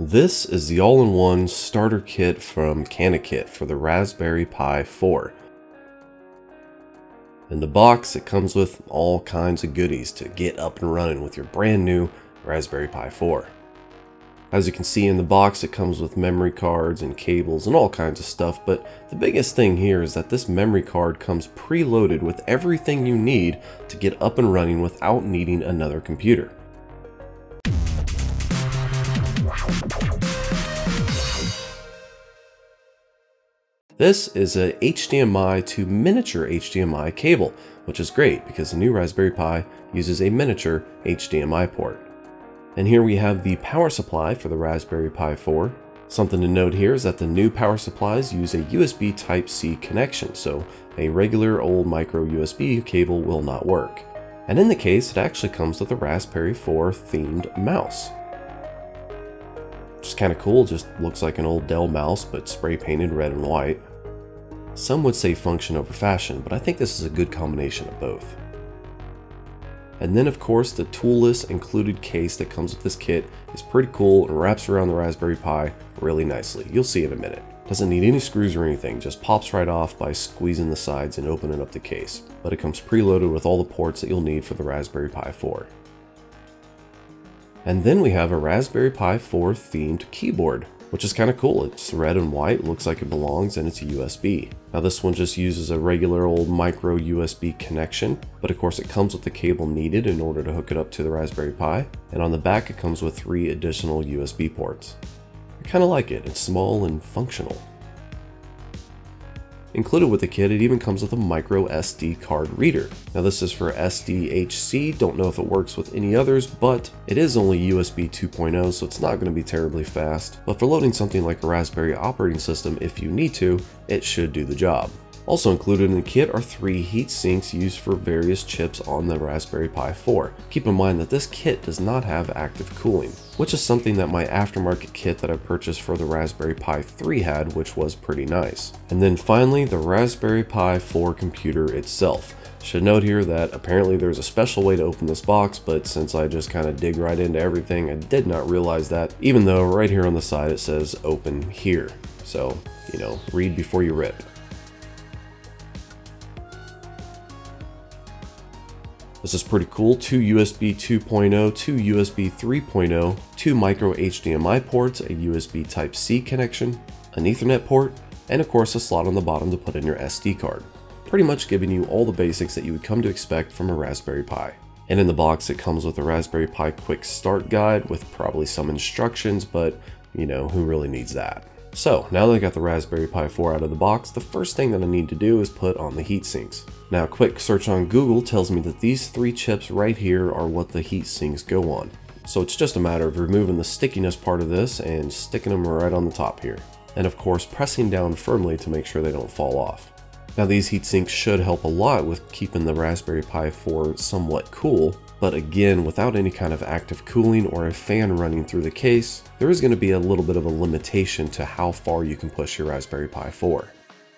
This is the all-in-one starter kit from CanaKit for the Raspberry Pi 4. In the box, it comes with all kinds of goodies to get up and running with your brand new Raspberry Pi 4. As you can see in the box, it comes with memory cards and cables and all kinds of stuff, but the biggest thing here is that this memory card comes preloaded with everything you need to get up and running without needing another computer. This is a HDMI to miniature HDMI cable, which is great because the new Raspberry Pi uses a miniature HDMI port. And here we have the power supply for the Raspberry Pi 4. Something to note here is that the new power supplies use a USB Type-C connection, so a regular old micro USB cable will not work. And in the case, it actually comes with a Raspberry 4 themed mouse. Just kind of cool, just looks like an old Dell mouse, but spray painted red and white. Some would say function over fashion, but I think this is a good combination of both. And then of course the toolless included case that comes with this kit is pretty cool and wraps around the Raspberry Pi really nicely. You'll see in a minute. Doesn't need any screws or anything, just pops right off by squeezing the sides and opening up the case. But it comes preloaded with all the ports that you'll need for the Raspberry Pi 4. And then we have a Raspberry Pi 4 themed keyboard which is kind of cool. It's red and white, looks like it belongs, and it's a USB. Now this one just uses a regular old micro USB connection, but of course it comes with the cable needed in order to hook it up to the Raspberry Pi, and on the back it comes with three additional USB ports. I kind of like it, it's small and functional. Included with the kit, it even comes with a micro SD card reader. Now this is for SDHC, don't know if it works with any others, but it is only USB 2.0, so it's not going to be terribly fast. But for loading something like a Raspberry operating system, if you need to, it should do the job. Also included in the kit are three heat sinks used for various chips on the Raspberry Pi 4. Keep in mind that this kit does not have active cooling, which is something that my aftermarket kit that I purchased for the Raspberry Pi 3 had, which was pretty nice. And then finally, the Raspberry Pi 4 computer itself. Should note here that apparently there's a special way to open this box, but since I just kind of dig right into everything, I did not realize that, even though right here on the side it says open here. So, you know, read before you rip. This is pretty cool, two USB 2.0, two USB 3.0, two micro HDMI ports, a USB Type-C connection, an Ethernet port, and of course a slot on the bottom to put in your SD card. Pretty much giving you all the basics that you would come to expect from a Raspberry Pi. And in the box it comes with a Raspberry Pi quick start guide with probably some instructions, but you know, who really needs that? So now that I got the Raspberry Pi 4 out of the box, the first thing that I need to do is put on the heat sinks. Now a quick search on Google tells me that these three chips right here are what the heat sinks go on. So it's just a matter of removing the stickiness part of this and sticking them right on the top here. And of course pressing down firmly to make sure they don't fall off. Now these heat sinks should help a lot with keeping the Raspberry Pi 4 somewhat cool, but again, without any kind of active cooling or a fan running through the case, there is going to be a little bit of a limitation to how far you can push your Raspberry Pi 4.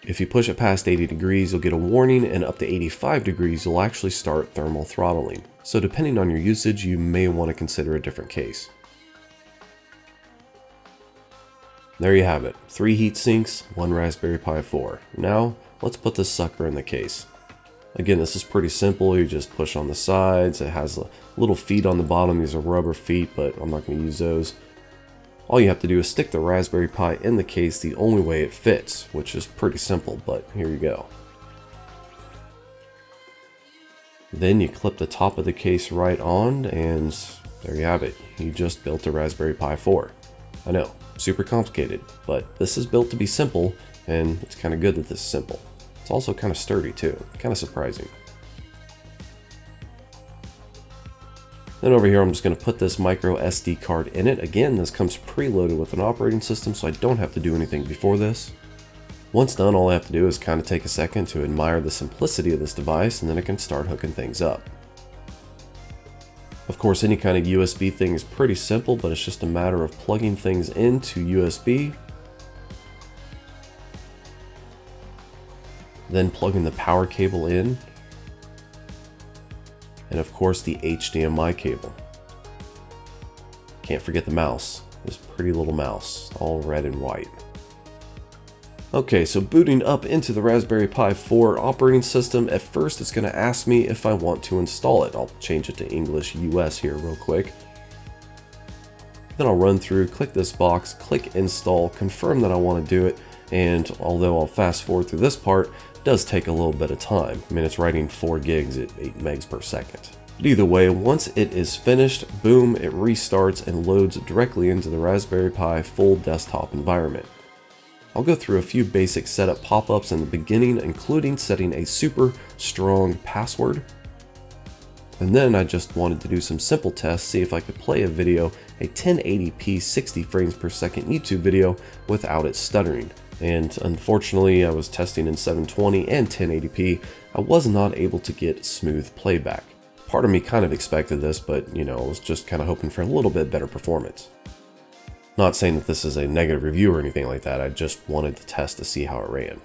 If you push it past 80 degrees, you'll get a warning, and up to 85 degrees, you'll actually start thermal throttling. So depending on your usage, you may want to consider a different case. There you have it, three heat sinks, one Raspberry Pi 4. Now, let's put this sucker in the case. Again, this is pretty simple. You just push on the sides. It has little feet on the bottom. These are rubber feet, but I'm not going to use those. All you have to do is stick the Raspberry Pi in the case the only way it fits, which is pretty simple, but here you go. Then you clip the top of the case right on, and there you have it. You just built a Raspberry Pi 4. I know, super complicated, but this is built to be simple, and it's kind of good that this is simple. It's also kind of sturdy too, kind of surprising. Then over here I'm just going to put this micro SD card in it. Again, this comes preloaded with an operating system so I don't have to do anything before this. Once done, all I have to do is kind of take a second to admire the simplicity of this device and then I can start hooking things up. Of course, any kind of USB thing is pretty simple, but it's just a matter of plugging things into USB then plugging the power cable in, and of course the HDMI cable. Can't forget the mouse. this pretty little mouse, all red and white. Okay, so booting up into the Raspberry Pi 4 operating system, at first it's going to ask me if I want to install it. I'll change it to English US here real quick. Then I'll run through, click this box, click install, confirm that I want to do it, and although I'll fast forward through this part, it does take a little bit of time. I mean, it's writing 4 gigs at 8 megs per second. But either way, once it is finished, boom, it restarts and loads directly into the Raspberry Pi full desktop environment. I'll go through a few basic setup pop-ups in the beginning, including setting a super strong password. And then I just wanted to do some simple tests, see if I could play a video, a 1080p 60 frames per second YouTube video without it stuttering and unfortunately I was testing in 720 and 1080p, I was not able to get smooth playback. Part of me kind of expected this, but you know, I was just kind of hoping for a little bit better performance. Not saying that this is a negative review or anything like that, I just wanted to test to see how it ran.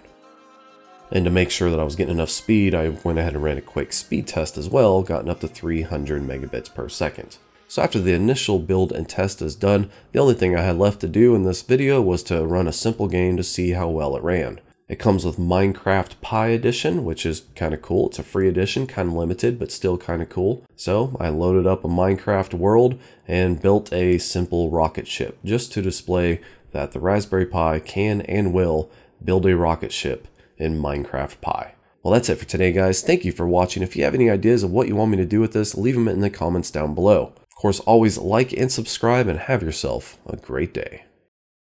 And to make sure that I was getting enough speed, I went ahead and ran a quick speed test as well, gotten up to 300 megabits per second. So after the initial build and test is done, the only thing I had left to do in this video was to run a simple game to see how well it ran. It comes with Minecraft Pi Edition, which is kind of cool. It's a free edition, kind of limited, but still kind of cool. So I loaded up a Minecraft world and built a simple rocket ship just to display that the Raspberry Pi can and will build a rocket ship in Minecraft Pi. Well, that's it for today, guys. Thank you for watching. If you have any ideas of what you want me to do with this, leave them in the comments down below. Of course, always like and subscribe and have yourself a great day.